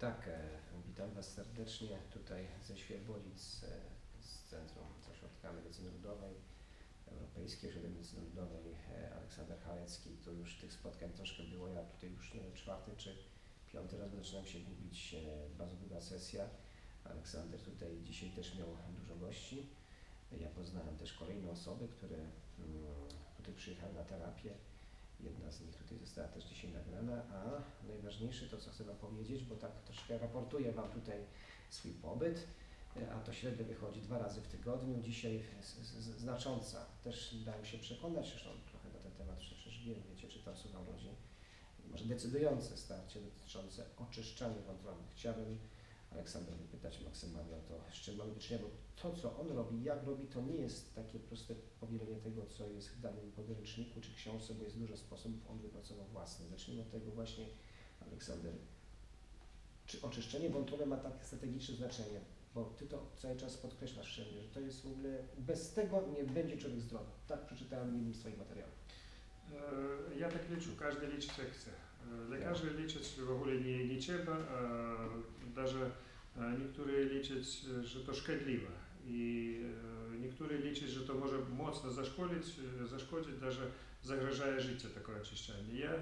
Tak, e, witam Was serdecznie tutaj ze Świebodzic, e, z Centrum Ośrodka Medycyny Ludowej, Europejskiej Ośrodek Medycyny Ludowej e, Aleksander Halecki. Tu już tych spotkań troszkę było, ja tutaj już nie wiem, czwarty czy piąty raz, zaczynam się gubić, bardzo długa sesja. Aleksander tutaj dzisiaj też miał dużo gości. Ja poznałem też kolejne osoby, które mm, tutaj przyjechały na terapię. Jedna z nich tutaj została też dzisiaj nagrana, a najważniejsze to, co chcę Wam powiedzieć, bo tak troszkę raportuję Wam tutaj swój pobyt, a to średnio wychodzi dwa razy w tygodniu. Dzisiaj znacząca, też dałem się przekonać, zresztą trochę na ten temat przecież wiem, wiecie, czytam, słucham ludzi, może decydujące starcie dotyczące oczyszczania wątroby. Chciałbym Aleksandra wypytać maksymalnie o to szczegółowicznie, bo to, co on robi, jak robi, to nie jest takie proste powielenie tego, co jest w danym podręczniku czy książce, bo jest dużo sposobów, on wypracował własny. Zacznijmy od tego właśnie Aleksander. Czy oczyszczenie wątroby ma takie strategiczne znaczenie? Bo ty to cały czas podkreślasz wszędzie, że to jest w ogóle, bez tego nie będzie człowiek zdrowy. Tak przeczytałem w jednym z swoich. E, ja tak liczę, każdy liczy co chce. це. Е, Лікарі лічать в ogóle не, не треба, а даже е, niektórzy лічать, że to szkodliwe. I e, niektórzy liczą, że to może mocno zaszkodzić, e, zaszkodzić, даже zagrażaje życie takie oczyszczenie. Ja e,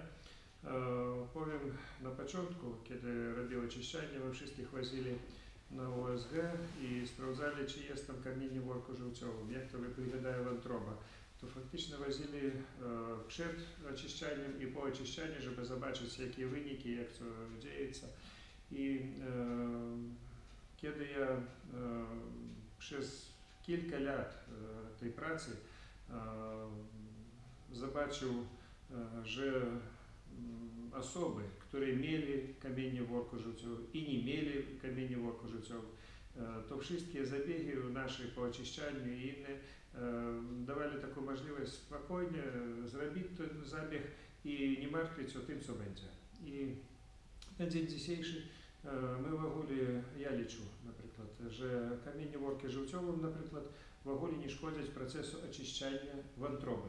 powiem na początku, kiedy robił oczyszczenie, my wszystkich wozili na OSG i sprawdzali, czy jest tam kamienie worku żółciowym, jak to wygląda wątroba. To faktycznie возили e, przed oczyszczaniem i po oczyszczaniu, żeby zobaczyć, jakie wyniki, jak to dzieje. I e, kiedy ja e, przez kilka lat e, tej pracy e, zobaczył, e, że mm, osoby, które mieli kamienie worku e, wszystkie zabiegi nasze po oczyszczaniu i inne e, dawali taką możliwość spokojnie zrobić ten zabieg i nie martwić o tym, co będzie. I na dzień dzisiejszy e, my w ogóle, ja liczę na przykład, że kamienie worki żółciowym na przykład w ogóle nie szkodzić procesu oczyszczania wątroby.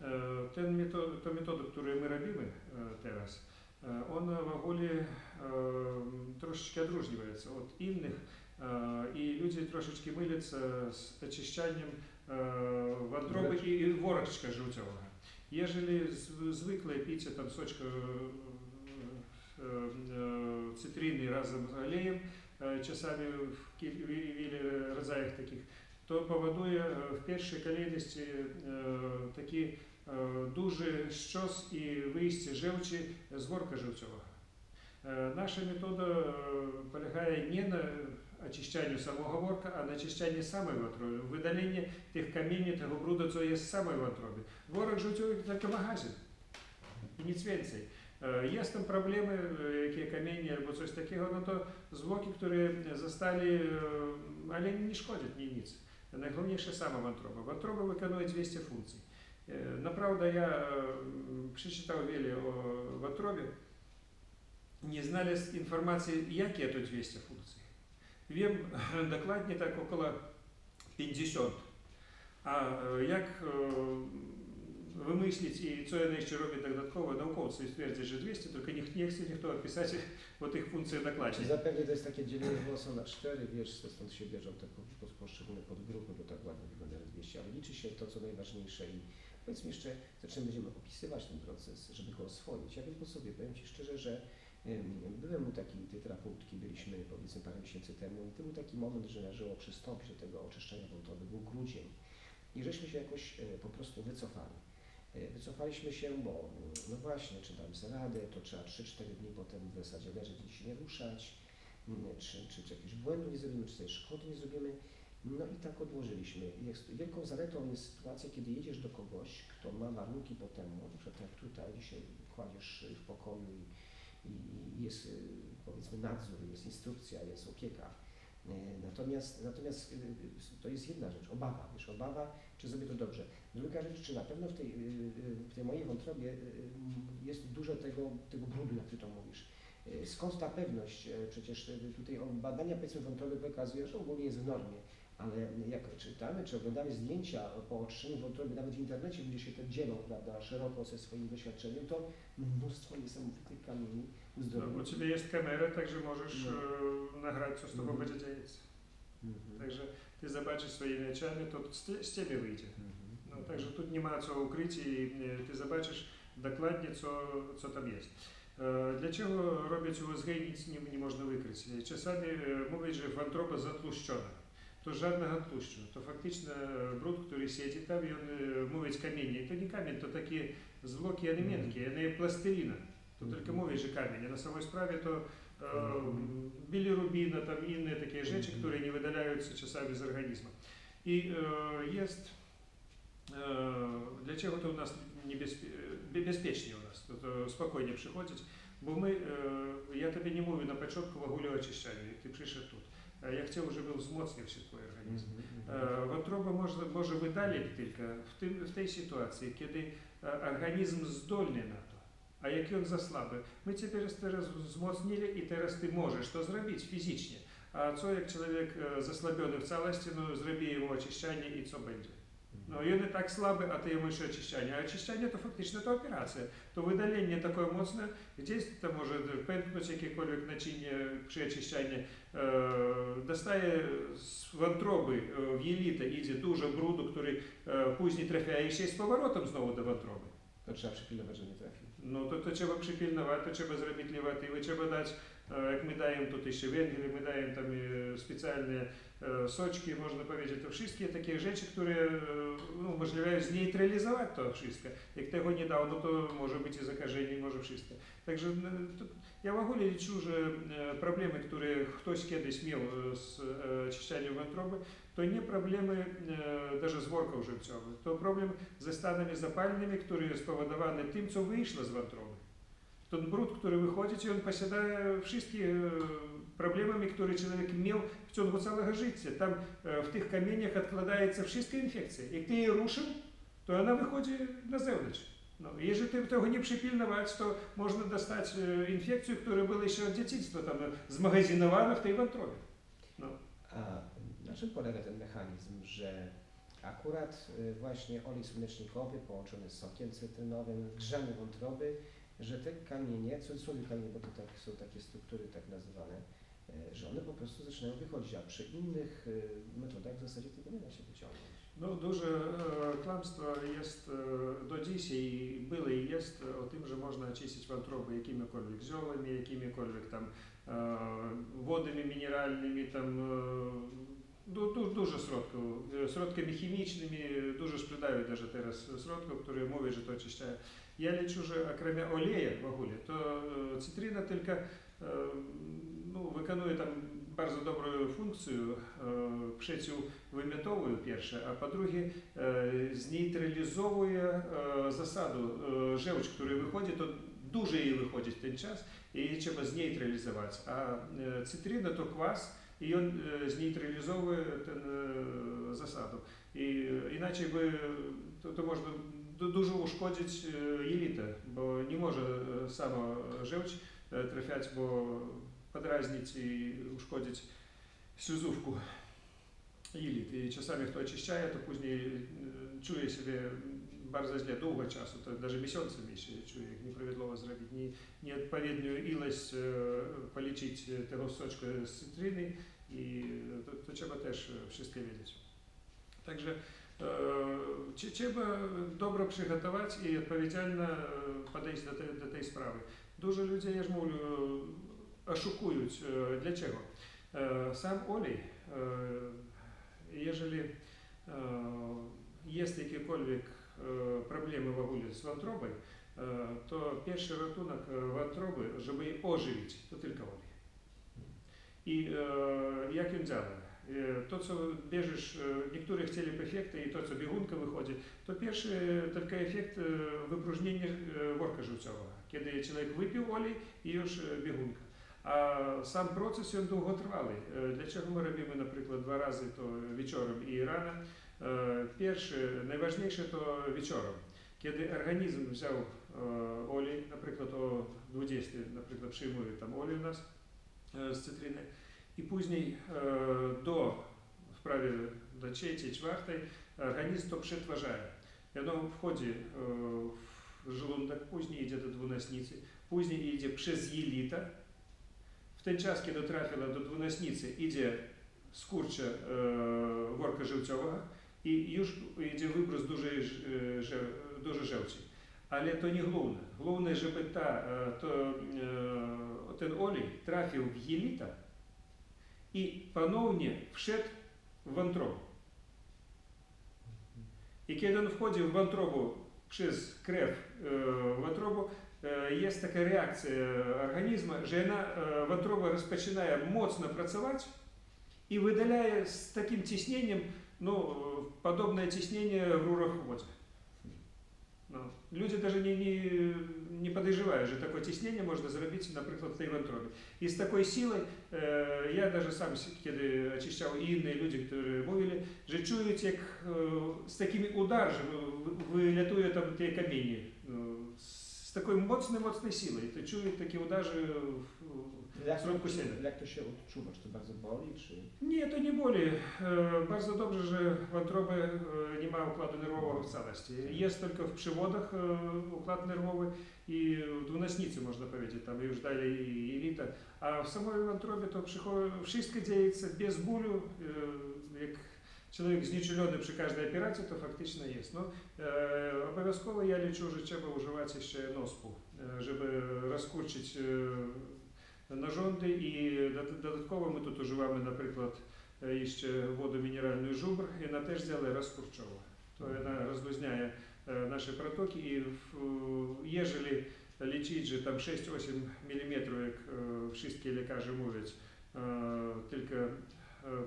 E, Ten metod, to metoda, którą my robimy e, teraz, e, ona w ogóle e, troszeczkę odróżniается od innych e, i ludzie troszeczkę mylятся z oczyszczaniem e, wątroby i woreczka żółciowego. Jeżeli z- zwykle picie tam soczka e, e, cytryny razem z olejem, e, czasami w kil- w wielu rodzajach takich, to powoduje e, w pierwszej e, e. E, e, samego worka, a na oczyszczaniu samej wątroby, wydalenie tych kamieni, tego brudu, co jest w samej wątrobie. Worek żółciowy to tylko magazyn i nic więcej. E, Jest tam problemy, e, jakie kamienie albo coś takiego, no to zwłoki, które zostali, e, ale nie szkodzą nie nic. Najgłówniejsze sama wątroba. Wątroba wykonuje 200 funkcji. E, Naprawdę ja e, przeczytał wiele o wątrobie, nie znalazł informacji, jakie to 200 funkcji. Wiem dokładnie tak około 50. A e, jak e, wymyślić i co one jeszcze robią tak dodatkowo naukowcy i stwierdzi, że 200, tylko nikt nie chce, nikt opisać o tych funkcjach dokładnie. Zapewne to jest takie dzielenie włosa na cztery, wiesz, stąd się bierzą te poszczególne podgrupy, bo tak ładnie wygląda 200, ale liczy się to, co najważniejsze i powiedzmy jeszcze, zaczynamy będziemy opisywać ten proces, żeby go oswoić. Ja wiem po sobie, powiem Ci szczerze, że byłem u takiej terapeutki, byliśmy powiedzmy parę miesięcy temu i to był taki moment, że należało przystąpić do tego oczyszczenia wątroby, był grudzień i żeśmy się jakoś e, po prostu wycofali. E, Wycofaliśmy się, bo no właśnie, czy dałem sobie radę, to trzeba 3-4 dni potem w zasadzie leżeć i się nie ruszać, mm, czy, czy, czy jakiegoś nie zrobimy, czy sobie szkody nie zrobimy. No i tak odłożyliśmy. Jest, wielką zaletą jest sytuacja, kiedy jedziesz do kogoś, kto ma warunki po temu, na przykład jak tutaj dzisiaj kładziesz w pokoju i, i, jest y, powiedzmy nadzór, jest instrukcja, jest opieka. E, Natomiast, natomiast y, y, to jest jedna rzecz, obawa, wiesz, obawa, czy zrobię to dobrze. Druga rzecz, czy na pewno w tej, w tej mojej wątrobie jest dużo tego, tego brudu, jak Ty to mówisz. Y, Skąd ta pewność? E, Przecież tutaj badania powiedzmy wątroby pokazuje, że ogólnie jest w normie, ale jak czytamy czy oglądamy zdjęcia po otrzymaniu wątroby, nawet w internecie ludzie się te dzielą, prawda, szeroko ze swoim doświadczeniem, to mnóstwo niesamowitych kamieni uzdrowionych. No, u Ciebie jest kamera, także możesz no. E, nagrać, co z Tobą mhm. będzie dziać. Mhm. Także Ty zobaczysz swoimi oczami, to z, z Ciebie wyjdzie. Mhm. No, także tu nie ma co ukryć i e, Ty zobaczysz dokładnie, co, co tam jest. E, dlaczego robią USG i nic nie, nie można wykryć? Czasami mówią, że wątroba zatłuszczona. To żadnego tłuszczu. To faktycznie e, brud, który siedzi tam i on e, mówić kamienie. To nie kamień, to takie zwłoki, one Mhm. miękkie, one plastelina. To Mhm. tylko mówić, że kamień. A na samej sprawie to e, Mhm. bilirubina, tam inne takie rzeczy, Mhm. które nie wydaляются czasami z organizmu. I e, jest e, для чого то у нас небезпе... е, безпечні у нас, то, то спокійно приходять, бо ми, е, я тобі не мовлю на початку вагулю очищання, як ти прийшов тут. Е, Я хотів, щоб взмоцнився твій організм. Mhm. Е, Вотроба може, може видалити тільки в, тим, в тій ситуації, коли е, організм здольний на то. А як він заслабив, ми тебе зараз взмоцнили і зараз ти можеш то зробити фізично. А co як чоловік е, заслаблений в цілості, ну зроби йому очищання і що буде? Ну, він і так слабий, а ти йому ще очищання. А очищання то фактично то операція. То видалення таке моцне, десь там може пенкнути якесь начиння при очищанні, е, достає з вантроби е, в єліта іде дуже бруду, який е, пізніше трапляє ще й з поворотом знову до вантроби. To trzeba przypilnować, że nie trafi. Ну, то, то треба припільнувати, то треба зробити лівати, треба дати, е, як ми даємо тут ще венгелі, ми даємо там е, спеціальні е, сочки, можна powiedzieć, то wszystkie такі речі, які е, ну, можливо знейтралізувати то wszystko. Як того не дав, ну то може бути і закаження, може wszystko. Takže е, тут я в ogóle лічу, що е, проблеми, які хтось кудись мав е, з е, очищанням вантроби, то не проблеми е, навіть з воркою живцовою, то проблеми ze stanami zapalnymi, które spowodowane tym, co wyszło z wątroby. Brud, który wychodzi, i on posiada wszystkie e, problemy, które człowiek miał w ciągu całego życia. Tam e, w tych kamieniach odkładają wszystkie infekcje. Jak ty je ruszył, to ona wychodzi na zewnątrz. No, jeżeli ty tego nie przypilnować, to można dostać e, infekcję, która była jeszcze od dzieciństwa tam zmagazynowana w tej wątrobie. No. A na czym polega ten mechanizm, że akurat właśnie olej słonecznikowy połączony z sokiem cytrynowym, grzany wątroby, że te kamienie, cudzysłowie kamienie, bo to tak, są takie struktury tak nazywane, e, że one po prostu zaczynają wychodzić, a przy innych e, metodach w zasadzie tego nie da się wyciągnąć. No duże e, kłamstwo jest do dzisiaj, było i jest o tym, że można oczyścić wątroby jakimikolwiek ziołami, jakimikolwiek tam wodami mineralnymi, tam Дуже, дуже сродками хімічними, дуже ж придавить даже тераз сродков, которые мови же то очищают. Я лечу же, окромя олея в агуле, то е, цитрина только е, ну, виконує там дуже добру функцію, е, пшецю вимятовує перше, а по-друге, знейтралізовує засаду желч, який виходить, то дуже її виходить в той час, і треба знейтралізувати. А цитрина то квас, zneutralizować, a e, cytryna to kwas i on e, zneutralizowuje tę e, zasadę. I e, inaczej by to, to można du- dużo uszkodzić e, jelitę, bo nie może e, sama żółć e, e, bardzo źle długo czasu, to даже miesiącami się czuje, jak nieprawidłowo zrobić, nie, nieodpowiednią ilość e, policzyć e, tego soczka z cytryny i to, to trzeba też e, wszystko wiedzieć. Także e, cie- trzeba dobro przygotować i odpowiedzialnie e, podejść do, te, do tej sprawy. Dużo ludzi, ja ж mówię, oszukuють. E, Dlaczego? E, Sam olej, e, jeżeli e, jest jakiekolwiek e, problemy w ogóle z wątrobą, e, to pierwszy ratunek e, wątroby, żeby jej ożywić, to tylko olej. I e, jak on działa? E, To, co bierzesz, e, niektórzy chcieli efekty i to, co biegunka wychodzi, to pierwszy tylko efekt e, wypróżnienia e, worka żółciowego. Kiedy człowiek wypił olej i już e, biegunka. A sam proces він довготривалий. Для чого ми робимо, наприклад, два рази то вечором і рано? Е, Перше, найважніше то вечором. Коли організм взяв е, олій, наприклад, о 20, наприклад, przyjmuje там олій у нас е, з цитрини, і пізніше е, до вправі до третьої, четвертої, організм то прzetwarzає. І воно входить е, в желудок, później йде до двунасниці, później йде przez jelita. В той час, коли трапила до двунасниці, йде скурча е, ворка живцьового, і już йде виброс дуже, ж- е, же- дуже желчі. Але то не головне. Головне, щоб та, е, то, е, ten олій трапив в єліта і поновні вшед в вантробу. І коли він входить в вантробу через крев е, в вантробу, е, є така реакція організму, що вона, е, вантроба розпочинає моцно працювати і видаляє з таким тисненням, ну, е, подобне тиснення в рурах воді. Ну, люди даже не, не, не подозревают, что такое теснение можно зробити, наприклад, в той вантробі. І з такою силою, е, я даже сам, коли очищав, і інші люди, які мовили, що чують, як е, з такими ударами вилятує там ті камені. е, з такою моцною, моцною силою. Ти чують такі удари в- Jak, Środku siebie. jak to się odczuwa? Czy to bardzo boli, czy... Ні, то не болі. Е, Bardzo dobrze, że wątroby e, nie ma układu nerwowego w całości. Jest tylko w przewodach e, układ nerwowy i w dwunastnicy, można powiedzieć, tam już dalej i elita. A w samej wątrobie to przychodzi, wszystko dzieje się bez bólu. e, Jak człowiek znieczulony przy każdej operacji, to faktycznie jest. No, e, obowiązkowo ja liczę, że trzeba używać jeszcze nospu, e, żeby rozkurczyć e, narządy i dod- dodатково ми тут уживаємо, наприклад, е, ще воду мінеральну жубр, і вона теж взяла розкурчова. То вона розлузняє е, наші протоки і в- єжели лічить же там 6-8 мм, як е, всі лікарі мовлять, е, тільки е,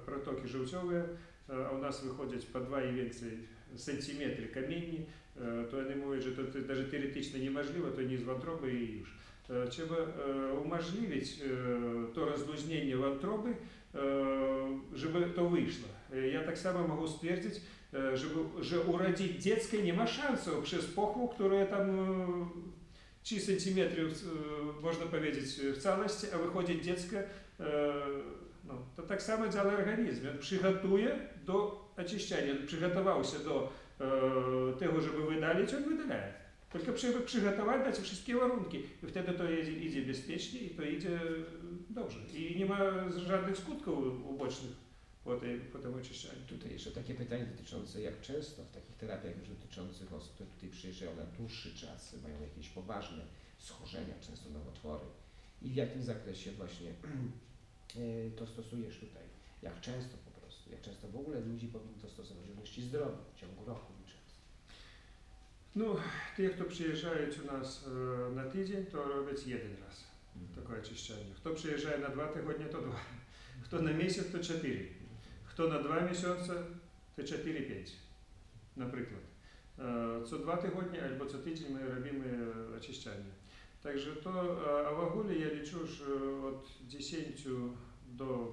протоки живцьові, е, а у нас виходять по 2 і більше сантиметри камінні, е, то вони мовлять, що це навіть теоретично неможливо, то не з вантроби і юж. Е, Треба е, уможливити е, то розлузнення вантроби, е, щоб то вийшло. Е, Я так само можу ствердити, е, щоб że urodzić dziecko nie ma szансу przez pochwu, które tam e, 3 сантиметрів, е, можна powiedzieć, в całości, a wychodzi dziecko, e, No, to tak samo działa organizm. On przygotuje do oczyszczenia, on przygotował się do e, tego, żeby wydalić, on wydaje. Tylko żeby przygotować, dać wszystkie warunki. I wtedy to idzie, idzie bezpiecznie i to idzie e, dobrze. I nie ma żadnych skutków ubocznych po, tej, po tym oczyszczeniu. Tutaj jeszcze takie pytanie dotyczące, jak często w takich terapiach już dotyczących osób, które tutaj przyjeżdżają na dłuższy czas, mają jakieś poważne schorzenia, często nowotwory i w jakim zakresie właśnie to stosujesz tutaj? Jak często po prostu? Jak często w ogóle ludzi powinni to stosować, również ci zdrowi w ciągu roku licząc? Ну, ті, хто приїжджають у нас е, на тиждень, то роблять один раз таке очищення. Хто приїжджає на два тижні, то два. Хто на місяць, то чотири. Хто на два місяці, то 4-5, наприклад. Е, Це два тижні або це тиждень ми робимо е, очищання. Також то, е, а в Агулі я лічу, що від 10 до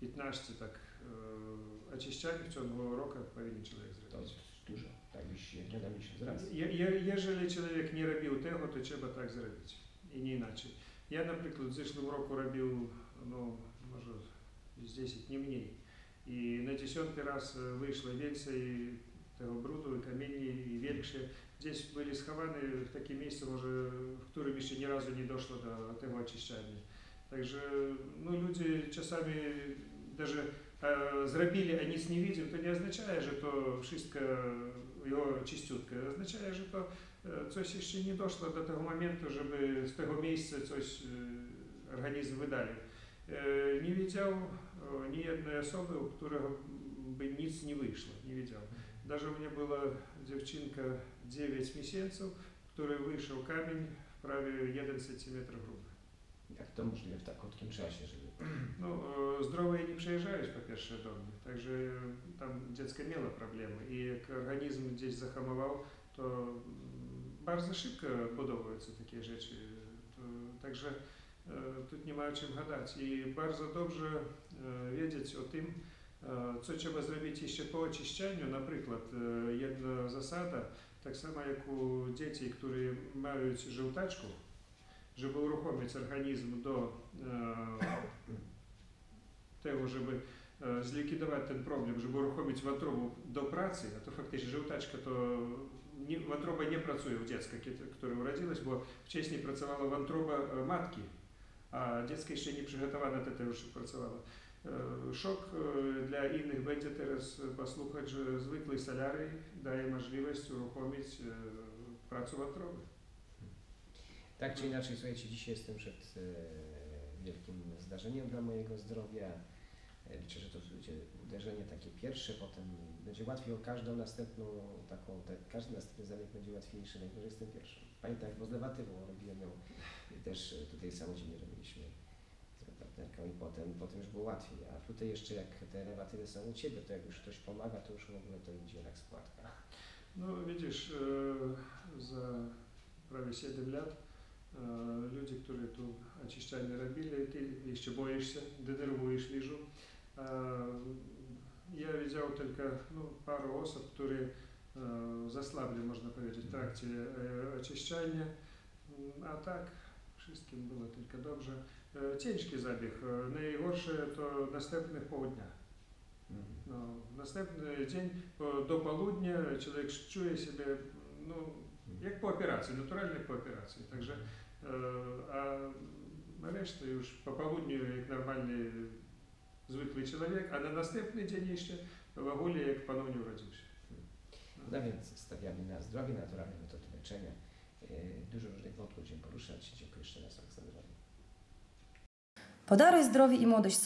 15 так, е, очищань в цьому року повинен чоловік To зробити. jest dużo, tak byś się, nie da mi się z racji. Є- є- Єжели чоловік не робив того, то треба так зробити. І не інакше. Я, наприклад, в зишлому року робив, ну, може, з 10, не мені. І на 10 раз е, вийшло більше і того бруду, і каміння, і більше. Десь були сховані в такі місця, може, в którym ще ні разу не дійшло до того очищання. Также, ну, люди часами даже э, зробили, а ніц не видим, то не означає, що то wszystko його чистютка. Означає, що то е, coś ще не дійшло до того моменту, щоб з того місця coś е, організм видалив. Е, Не видел е, ні одної особи, у которого бы ніц не вийшло, не видел. Даже у меня была девчинка 9 месяцев, в которой вышел камень в праве 1 сантиметр грубо. Jak to możliwe w tak krótkim czasie, żeby... Ну, э, здоровые не приезжають, по-перше, до mnie. Также э, там dziecko miało problemy. I jak organizm gdzieś zahamował, to mm, bardzo szybko budowujące takie rzeczy. To, także e, тут. I bardzo dobrze e, wiedzieć o tym, e, co trzeba zrobić jeszcze po oczyszczeniu. Na przykład e, jedna zasada, tak samo jak u dzieci, które mają żółtaczków, żeby uruchomić organizm do e, tego, żeby е, зліквідувати ten problem, щоб uruchomić wątrobę do pracy, a to faktycznie żółtaczka to nie, wątroba nie pracuje u dziecka, kiedy- które urodziłeś, bo wcześniej pracowała wątroba e, matki, a dziecko jeszcze nie przygotowane do tego, żeby pracowało. Innych będzie teraz posłuchać, że zwykły salarii daje możliwość uruchomić e, pracę wątroby. Tak czy inaczej, słuchajcie, dzisiaj jestem przed e, wielkim zdarzeniem dla mojego zdrowia. E, Liczę, że to będzie uderzenie takie pierwsze, potem będzie łatwiej o każdą następną taką, te, każdy następny zabieg będzie łatwiejszy, najgorzej jestem pierwszym. Pamiętam jak z lewatywą robiłem ją, też e, tutaj samodzielnie robiliśmy i potem, potem już było łatwiej, a tutaj jeszcze jak te lewatywy są u Ciebie, to jak już ktoś pomaga, to już w ogóle to idzie jak składka. No widzisz, e, za prawie 7 lat e, ludzie, którzy tu oczyszczanie robili, ty jeszcze boisz się, denerwujesz, widzę. E, Ja widział tylko no, paru osób, które zasłabli, można powiedzieć, w trakcie e, oczyszczania, Mm, a tak wszystkim było tylko dobrze. E, Ciężki zabieg. E, Najgorsze to następnych pół dnia. Mhm. No, następny dzień do południa człowiek czuje siebie no, jak po operacji, naturalnie po operacji. Także, e, a reszta już po południu jak normalny, zwykły człowiek, a na następny dzień jeszcze w ogóle jak ponownie urodził się. No więc stawiamy na zdrowie, naturalne metody leczenia. Dużo różnych wątków będziemy poruszać. Dziękuję jeszcze raz Aleksandrowi. Podaruj zdrowie i młodość